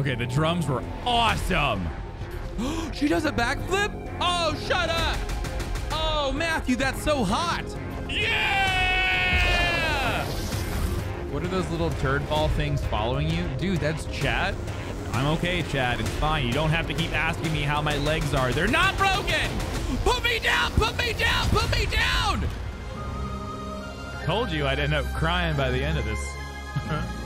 Okay, the drums were awesome. she does a backflip? Oh, shut up. Oh, Matthew, that's so hot. Yeah! What are those little turd ball things following you? Dude, that's chat. I'm okay, Chad. It's fine. You don't have to keep asking me how my legs are. They're not broken. Put me down. Put me down. Put me down. Told you I'd end up crying by the end of this.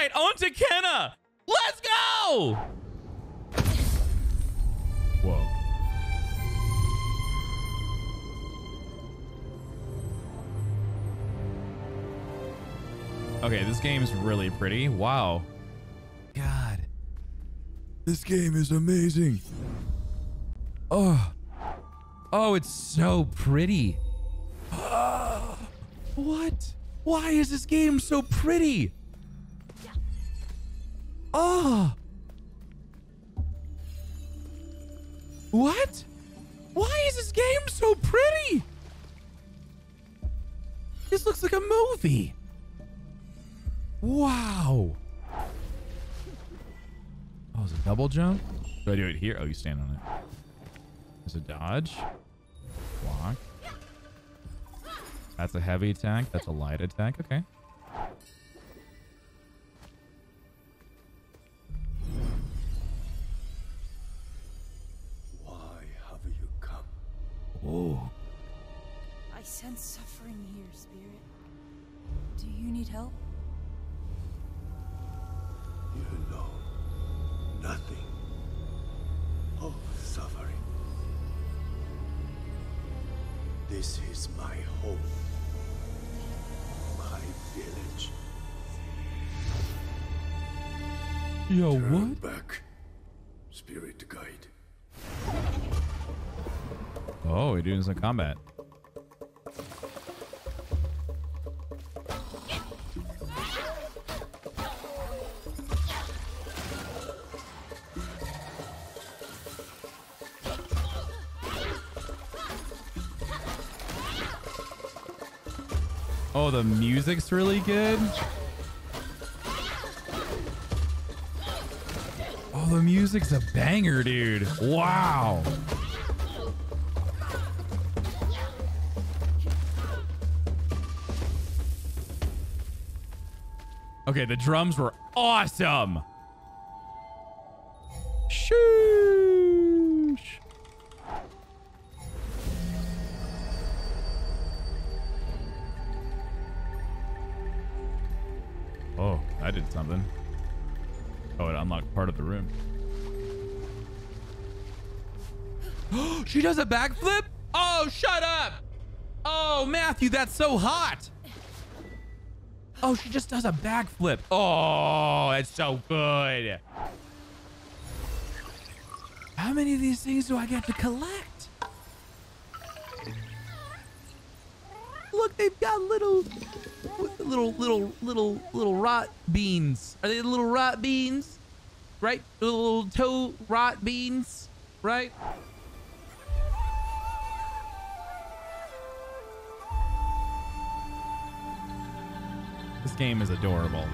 right, on to Kena. Let's go. Whoa. Okay, this game's really pretty. Wow. God. This game is amazing. Oh. Oh, it's so pretty. what? Why is this game so pretty? Oh. What? Why is this game so pretty? This looks like a movie. Wow. Oh, is a double jump? Do I do it here? Oh, you stand on it. There's a dodge. Walk. That's a heavy attack. That's a light attack. Okay. Oh. I sense suffering here, Spirit. Do you need help? You know nothing of suffering. This is my home, my village. Yo, Turn what? back, spirit guide. Oh, we're doing some combat. Oh, the music's really good. Oh, the music's a banger, dude. Wow. Okay, the drums were awesome. Sheesh. Oh, I did something. Oh, it unlocked part of the room. she does a backflip? Oh, shut up. Oh, Matthew, that's so hot. Oh, she just does a backflip. Oh, that's so good. How many of these things do I get to collect? Look, they've got little, little, little, little, little rot beans. Are they little rot beans? Right? Little toe rot beans, right? This game is adorable.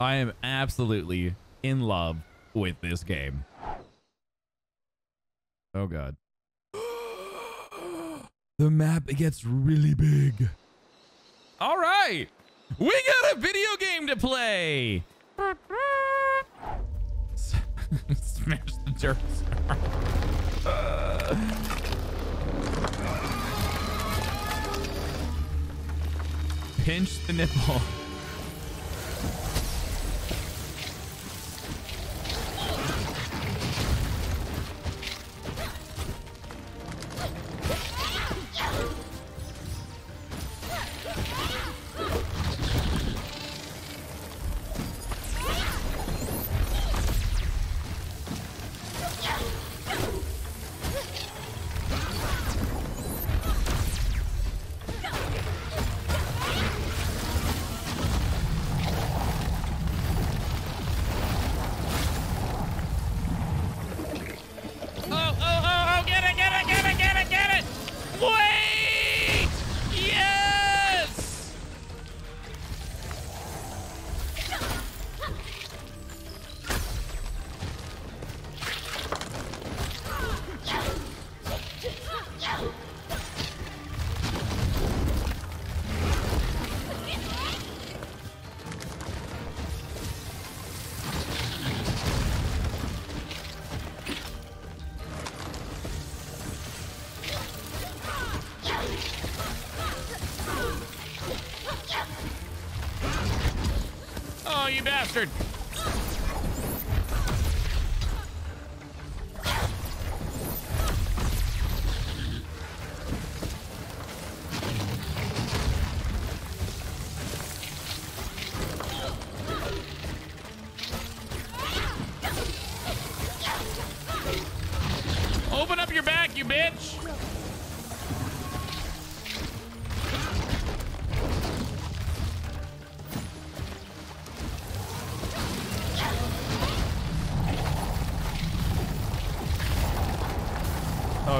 I am absolutely in love with this game. Oh god. the map gets really big. All right. We got a video game to play. Smash the dirt. Pinch the nipple.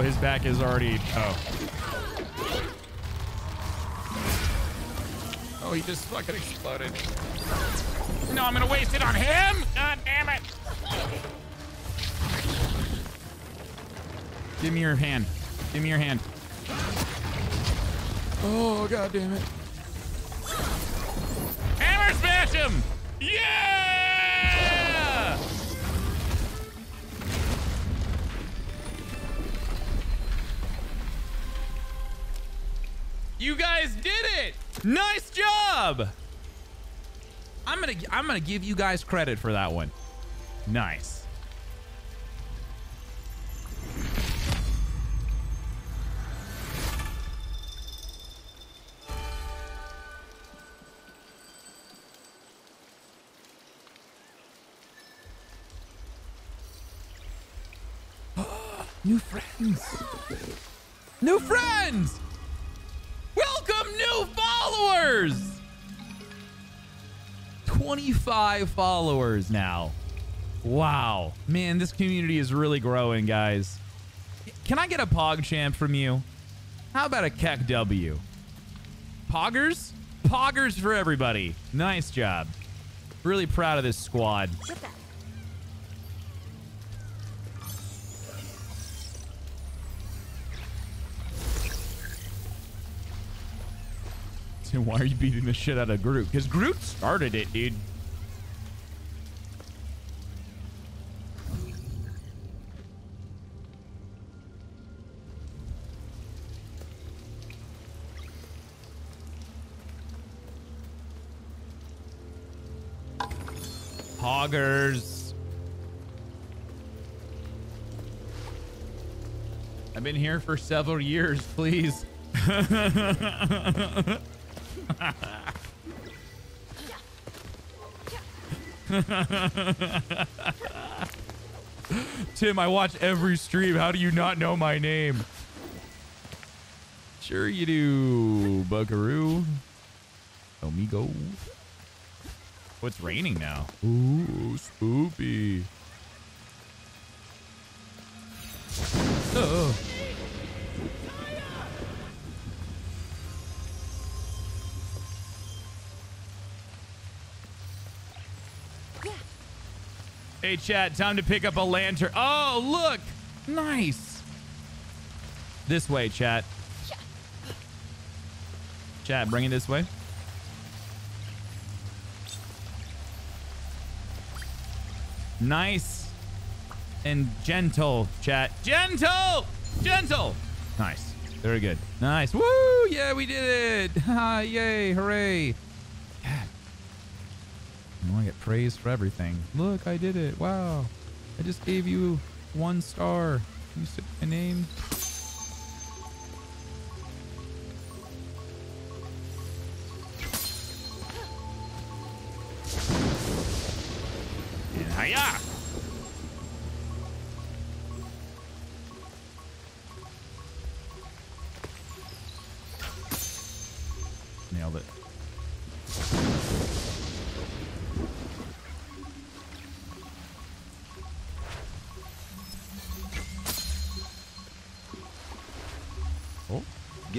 Oh, his back is already. Oh. Oh, he just fucking exploded. No, I'm gonna waste it on him! God damn it! Give me your hand. Give me your hand. Oh, god damn it. Hammer smash him! I'm gonna I'm gonna give you guys credit for that one. Nice. New friends. New friends. Welcome new followers. 25 followers now. Wow. Man, this community is really growing, guys. Can I get a PogChamp from you? How about a KEKW? Poggers? Poggers for everybody. Nice job. Really proud of this squad. So why are you beating the shit out of Groot? Because Groot started it, dude. Hoggers. I've been here for several years, please. Tim, I watch every stream. How do you not know my name? Sure you do, Buckaroo. Omigo. Oh, it's raining now. Ooh, spoopy. Hey, chat, time to pick up a lantern. Oh, look. Nice. This way, chat. Chat, bring it this way. Nice and gentle, chat. Gentle! Gentle! Nice. Very good. Nice. Woo! Yeah, we did it! Ha! Yay! Hooray! Praise for everything. Look, I did it. Wow. I just gave you one star. You said my name.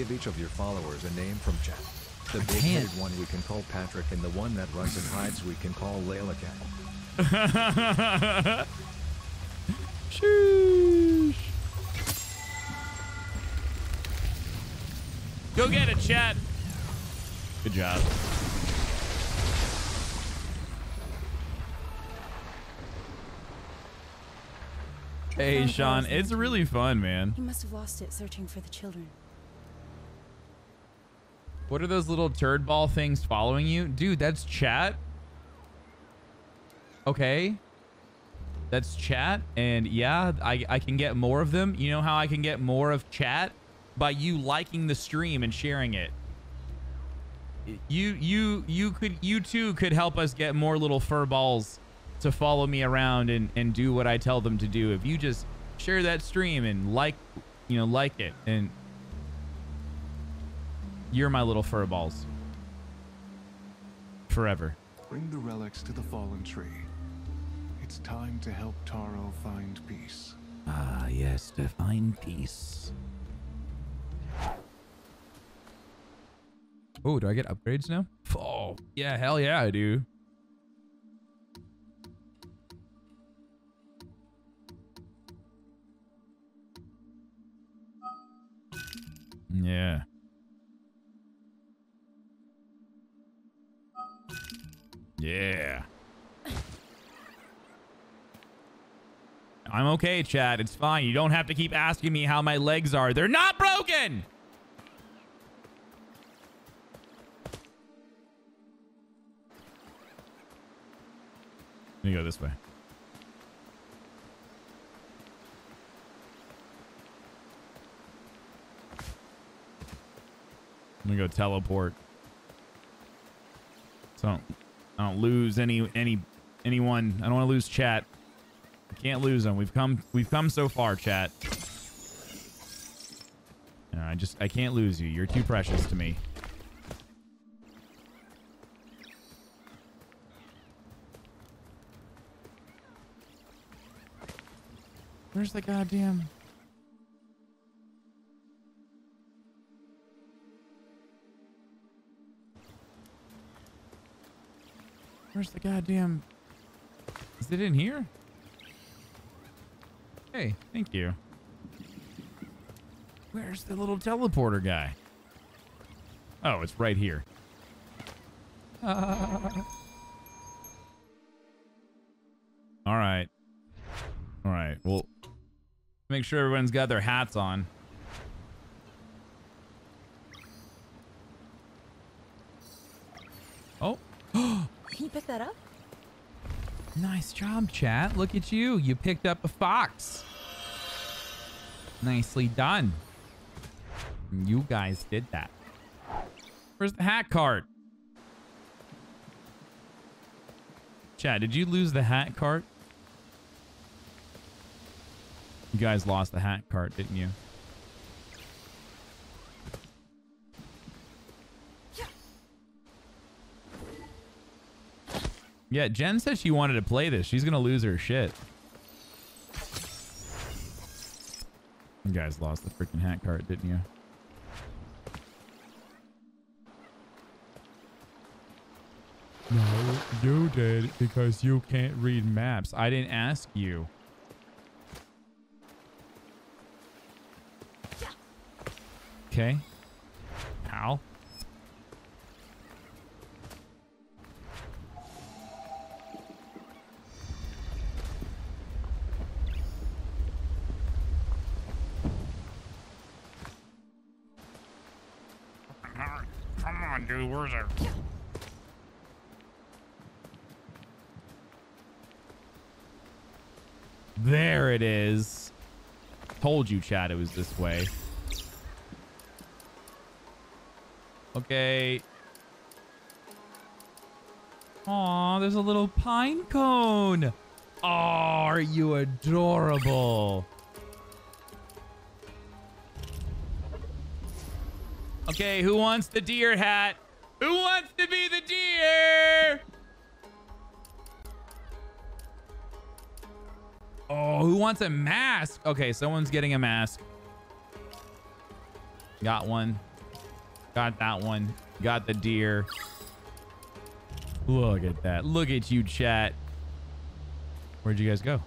Give each of your followers a name from chat. The I big-headed one we can call Patrick and the one that runs and hides we can call Layla Cat. Sheesh. Go get it, chat. Good job. Hey, Sean, it's really fun, man. You must have lost it searching for the children. What are those little turd ball things following you? Dude, that's chat. okay, that's chat. And yeah, I, I can get more of them. You know how I can get more of chat? By you liking the stream and sharing it. You, you, you could, you too could help us get more little fur balls to follow me around and, and do what I tell them to do. If you just share that stream and like, you know, like it and you're my little fur balls. Forever. Bring the relics to the fallen tree. It's time to help Taro find peace. Ah, yes, to find peace. Oh, do I get upgrades now? Oh, yeah, hell yeah, I do. Yeah. Yeah. I'm okay, Chad. It's fine. You don't have to keep asking me how my legs are. They're not broken! Let me go this way. Let me go teleport. So I don't, lose any any anyone. I don't want to lose chat. I can't lose them. We've come we've come so far, chat. No, I just I can't lose you. You're too precious to me. Where's the goddamn Where's the goddamn... Is it in here? Hey, thank you. Where's the little teleporter guy? Oh, it's right here. All right. All right. Well, make sure everyone's got their hats on. Oh. Can you pick that up? Nice job, chat. Look at you. You picked up a fox. Nicely done. You guys did that. Where's the hat cart? Chat, did you lose the hat cart? You guys lost the hat cart, didn't you? Yeah, Jen said she wanted to play this. She's going to lose her shit. You guys lost the freaking hat cart, didn't you? No, you did because you can't read maps. I didn't ask you. Okay. There it is. Told you, Chad, it was this way. Okay. Aw, there's a little pine cone. Oh, are you adorable? Okay, who wants the deer hat? Who wants to be the deer? Oh, who wants a mask? Okay, someone's getting a mask. Got one. Got that one. Got the deer. Look at that. Look at you, chat. Where'd you guys go?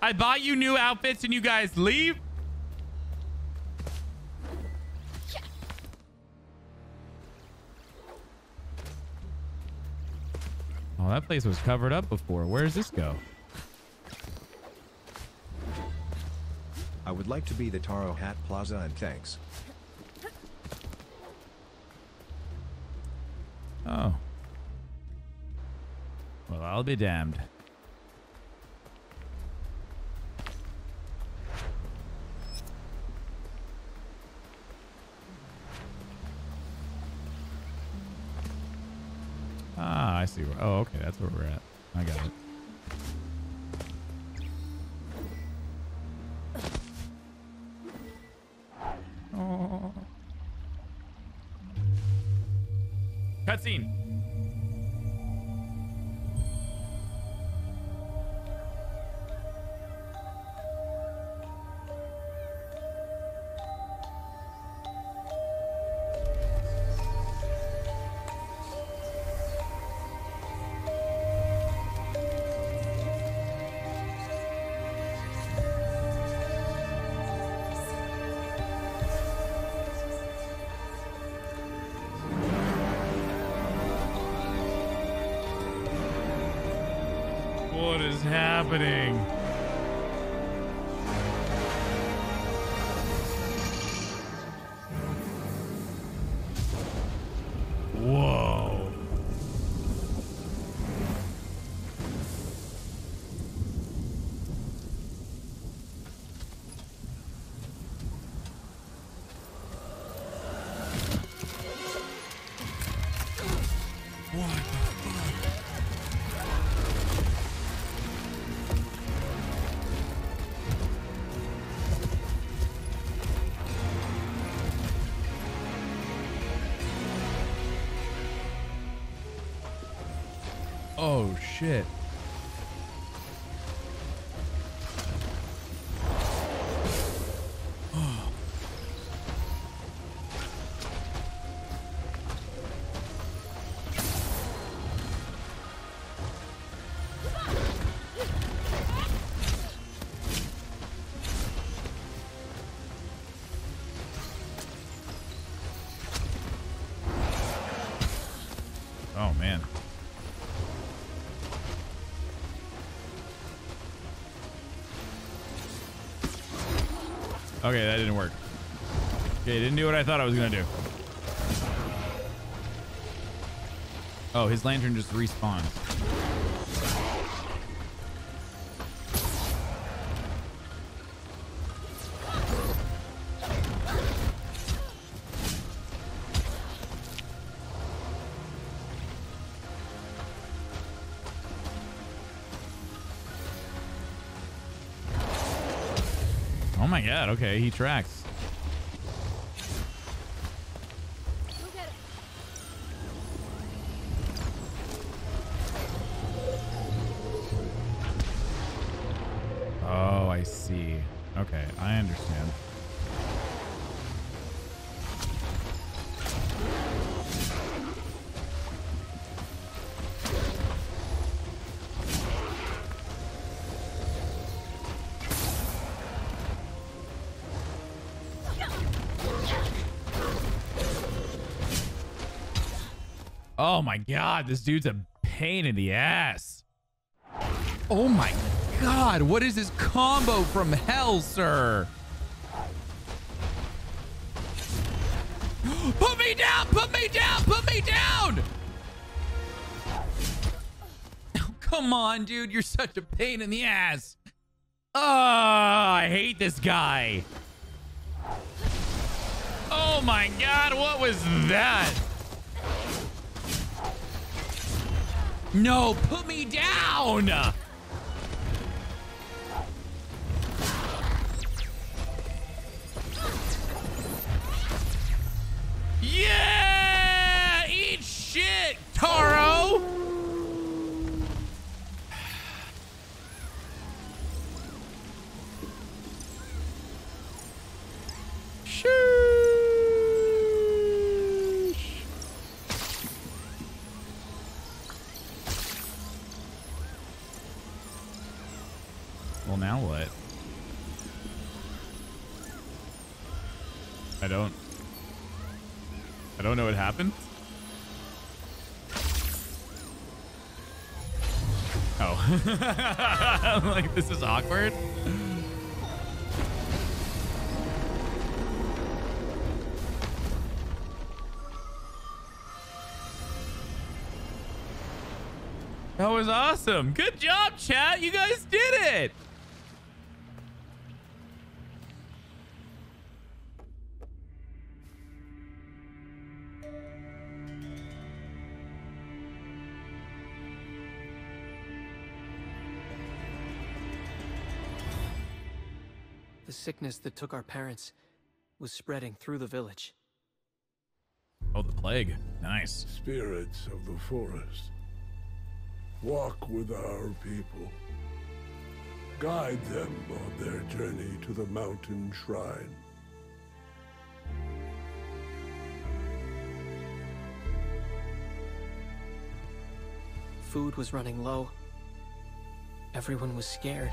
I bought you new outfits and you guys leave? Oh, that place was covered up before. Where does this go? I would like to be the Taro Hat Plaza and thanks. Oh. Well, I'll be damned. See. Oh, okay. That's where we're at. I got it. Oh. Cutscene. Happening? Oh shit. Okay, that didn't work. Okay, didn't do what I thought I was gonna do. Oh, his lantern just respawned. God, okay, he tracks. Oh my god, this dude's a pain in the ass. Oh my god, what is this combo from hell, sir? Put me down! Put me down! Put me down! Oh, come on, dude. You're such a pain in the ass. Oh, I hate this guy. Oh my god, what was that? No, put me down! Yeah! I'm like, this is awkward. That was awesome. Good job, chat. You guys did it. Sickness that took our parents was spreading through the village. Oh, the plague. Nice. Spirits of the forest. Walk with our people. Guide them on their journey to the mountain shrine. Food was running low. Everyone was scared.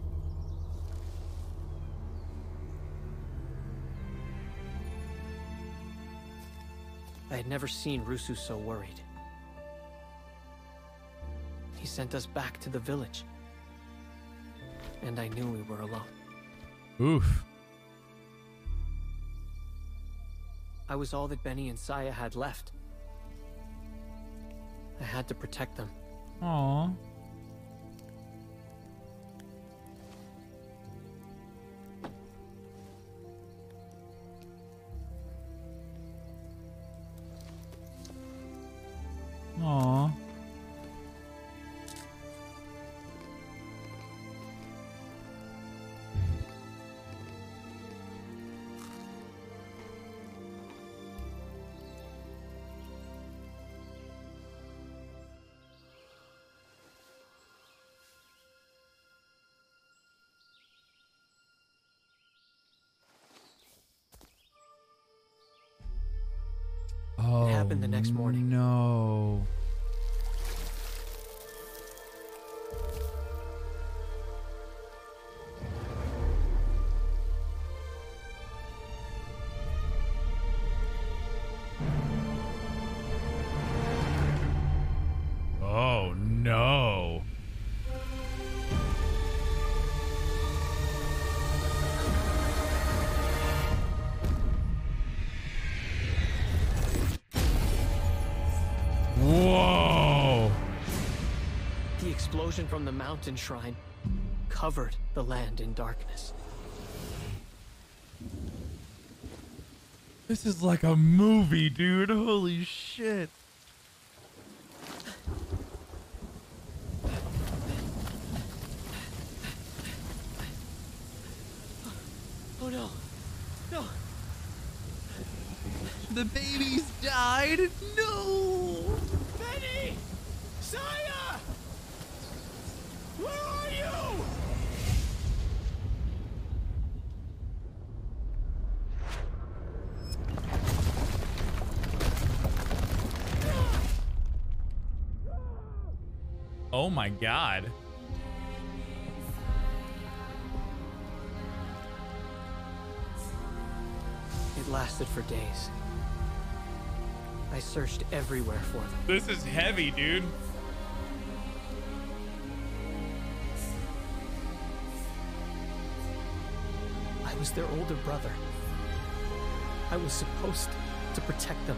I had never seen Rusu so worried. He sent us back to the village. And I knew we were alone. Oof. I was all that Benny and Saya had left. I had to protect them. Aw. Happened the next morning. No. Explosion from the mountain shrine covered the land in darkness. This is like a movie, dude. Holy shit. Oh no! No! The babies died. No. Benny! Saya! Where are you? Oh my god. It lasted for days. I searched everywhere for them. This is heavy, dude. I was their older brother. I was supposed to protect them.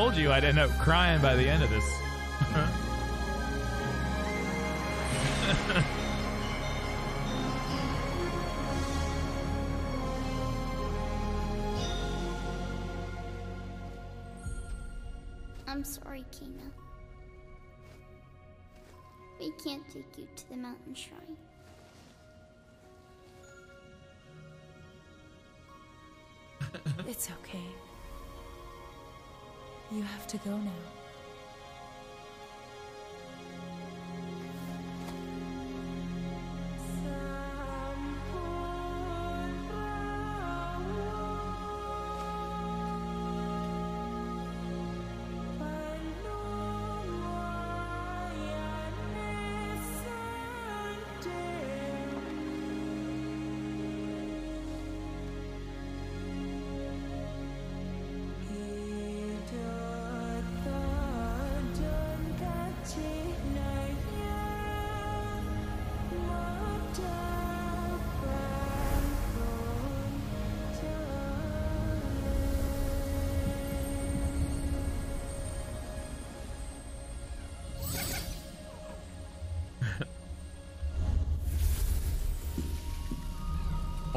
Told you I'd end up crying by the end of this. I'm sorry, Kena. We can't take you to the mountain shrine. It's okay. You have to go now.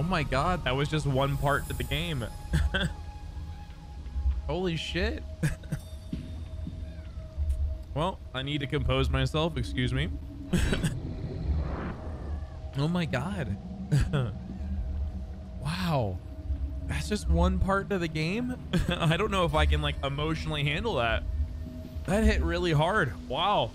Oh my god, that was just one part to the game. Holy shit. well, I need to compose myself, excuse me. oh my god. wow. That's just one part to the game? I don't know if I can like emotionally handle that. That hit really hard. Wow.